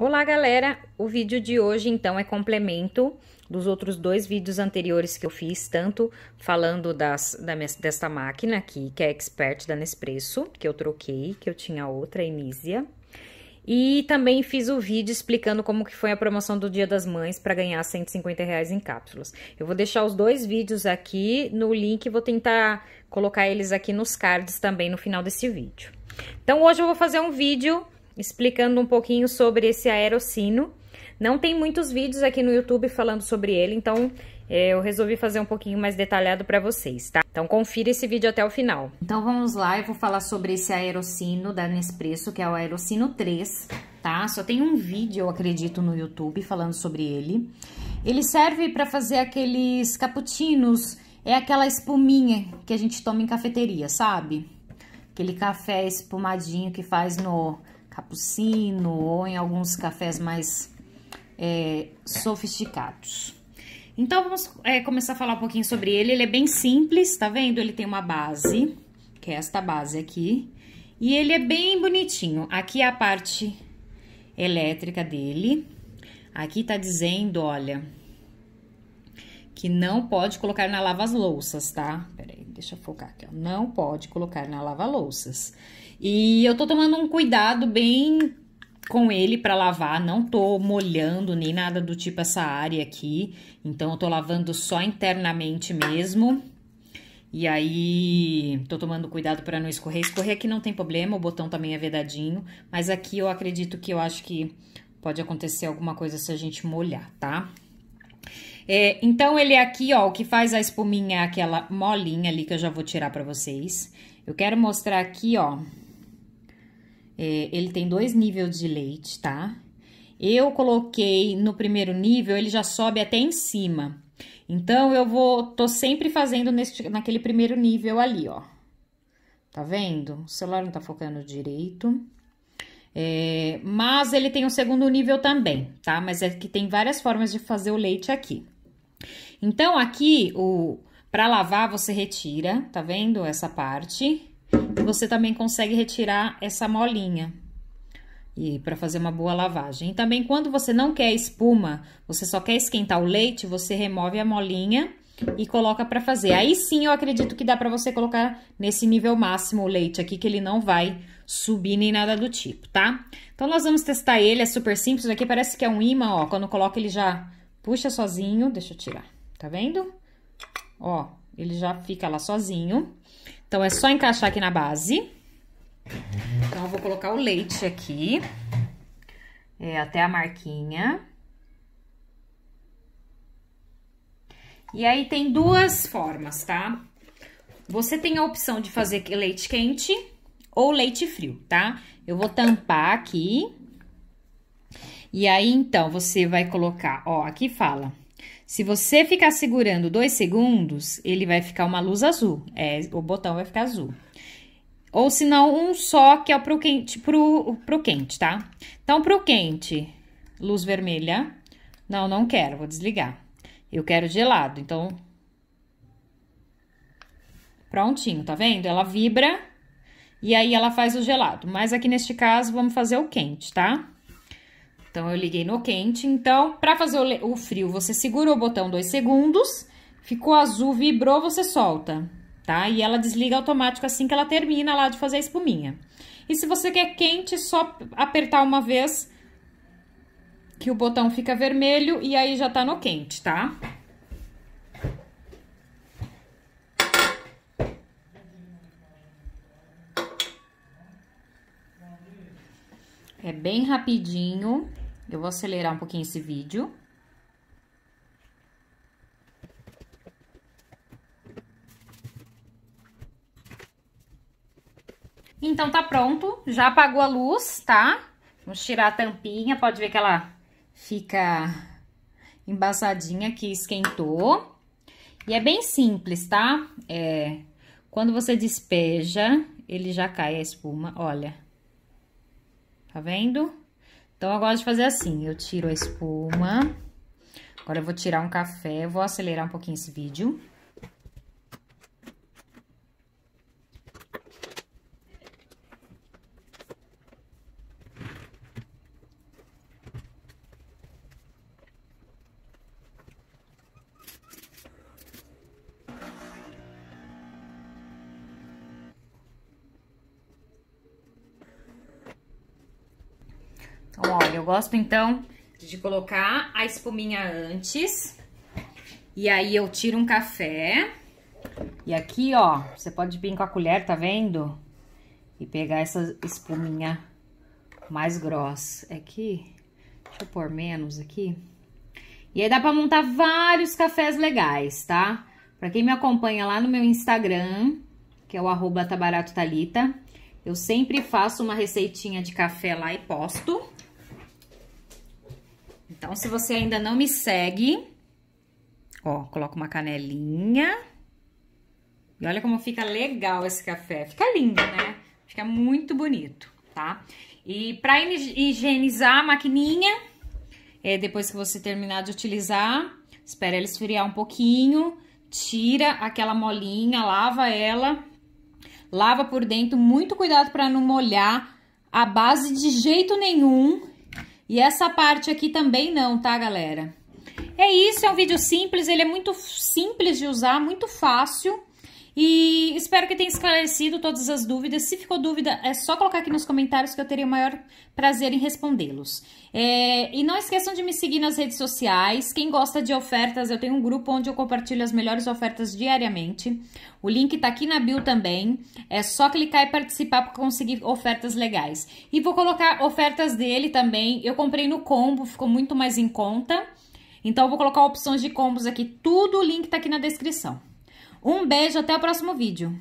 Olá, galera! O vídeo de hoje, então, é complemento dos outros dois vídeos anteriores que eu fiz, tanto falando das, da minha, máquina aqui, que é Expert da Nespresso, que eu troquei, que eu tinha outra, a Inísia. E também fiz o vídeo explicando como que foi a promoção do Dia das Mães para ganhar 150 reais em cápsulas. Eu vou deixar os dois vídeos aqui no link, vou tentar colocar eles aqui nos cards também no final desse vídeo. Então, hoje eu vou fazer um vídeo explicando um pouquinho sobre esse aerocino. Não tem muitos vídeos aqui no YouTube falando sobre ele, então é, eu resolvi fazer um pouquinho mais detalhado para vocês, tá? Então confira esse vídeo até o final. Então vamos lá, eu vou falar sobre esse aerocino da Nespresso, que é o Aerocino 3, tá? Só tem um vídeo, eu acredito, no YouTube falando sobre ele. Ele serve para fazer aqueles cappuccinos, é aquela espuminha que a gente toma em cafeteria, sabe? Aquele café espumadinho que faz no cappuccino ou em alguns cafés mais é, sofisticados. Então, vamos é, começar a falar um pouquinho sobre ele. Ele é bem simples, tá vendo? Ele tem uma base, que é esta base aqui. E ele é bem bonitinho. Aqui é a parte elétrica dele. Aqui tá dizendo, olha, que não pode colocar na lava-louças, tá? Peraí, deixa eu focar aqui, ó. Não pode colocar na lava-louças. E eu tô tomando um cuidado bem com ele para lavar, não tô molhando nem nada do tipo essa área aqui. Então eu tô lavando só internamente mesmo. E aí, tô tomando cuidado para não escorrer. Escorrer aqui não tem problema, o botão também é vedadinho, mas aqui eu acredito que eu acho que pode acontecer alguma coisa se a gente molhar, tá? É, então, ele é aqui, ó, o que faz a espuminha aquela molinha ali que eu já vou tirar pra vocês. Eu quero mostrar aqui, ó, é, ele tem dois níveis de leite, tá? Eu coloquei no primeiro nível, ele já sobe até em cima. Então, eu vou, tô sempre fazendo nesse, naquele primeiro nível ali, ó. Tá vendo? O celular não tá focando direito. É, mas ele tem um segundo nível também, tá? Mas é que tem várias formas de fazer o leite aqui. Então, aqui, o para lavar, você retira, tá vendo? Essa parte você também consegue retirar essa molinha e para fazer uma boa lavagem. E também quando você não quer espuma, você só quer esquentar o leite, você remove a molinha e coloca para fazer. Aí sim, eu acredito que dá para você colocar nesse nível máximo o leite aqui, que ele não vai subir nem nada do tipo, tá? Então, nós vamos testar ele, é super simples. Aqui parece que é um imã, ó, quando coloca ele já puxa sozinho. Deixa eu tirar, tá vendo? Ó, ele já fica lá sozinho. Então, é só encaixar aqui na base. Então, eu vou colocar o leite aqui. É, até a marquinha. E aí, tem duas formas, tá? Você tem a opção de fazer leite quente ou leite frio, tá? Eu vou tampar aqui. E aí, então, você vai colocar, ó, aqui fala se você ficar segurando dois segundos, ele vai ficar uma luz azul. É, o botão vai ficar azul. Ou se não, um só, que é pro quente, pro, pro quente, tá? Então, pro quente, luz vermelha. Não, não quero, vou desligar. Eu quero gelado, então... Prontinho, tá vendo? Ela vibra e aí ela faz o gelado. Mas aqui neste caso, vamos fazer o quente, tá? Então, eu liguei no quente. Então, para fazer o, o frio, você segura o botão dois segundos, ficou azul, vibrou, você solta, tá? E ela desliga automático assim que ela termina lá de fazer a espuminha. E se você quer quente, só apertar uma vez que o botão fica vermelho e aí já tá no quente, tá? É bem rapidinho. Eu vou acelerar um pouquinho esse vídeo. Então, tá pronto. Já apagou a luz, tá? Vamos tirar a tampinha. Pode ver que ela fica embaçadinha que esquentou. E é bem simples, tá? É, quando você despeja, ele já cai a espuma, olha. Tá vendo? Então, eu gosto de fazer assim, eu tiro a espuma. Agora, eu vou tirar um café, vou acelerar um pouquinho esse vídeo. Então, olha, eu gosto então de colocar a espuminha antes. E aí eu tiro um café. E aqui, ó, você pode vir com a colher, tá vendo? E pegar essa espuminha mais grossa. Aqui, deixa eu pôr menos aqui. E aí dá pra montar vários cafés legais, tá? Pra quem me acompanha lá no meu Instagram, que é o arroba tabaratothalita, eu sempre faço uma receitinha de café lá e posto. Então, se você ainda não me segue, ó, coloca uma canelinha. E olha como fica legal esse café. Fica lindo, né? Fica muito bonito, tá? E pra higienizar a maquininha, é, depois que você terminar de utilizar, espera ela esfriar um pouquinho, tira aquela molinha, lava ela, lava por dentro, muito cuidado para não molhar a base de jeito nenhum e essa parte aqui também não, tá, galera? É isso, é um vídeo simples, ele é muito simples de usar, muito fácil. E espero que tenha esclarecido todas as dúvidas. Se ficou dúvida, é só colocar aqui nos comentários que eu teria o maior prazer em respondê-los. É, e não esqueçam de me seguir nas redes sociais. Quem gosta de ofertas, eu tenho um grupo onde eu compartilho as melhores ofertas diariamente. O link tá aqui na bio também. É só clicar e participar para conseguir ofertas legais. E vou colocar ofertas dele também. Eu comprei no combo, ficou muito mais em conta. Então, eu vou colocar opções de combos aqui. Tudo o link tá aqui na descrição. Um beijo, até o próximo vídeo.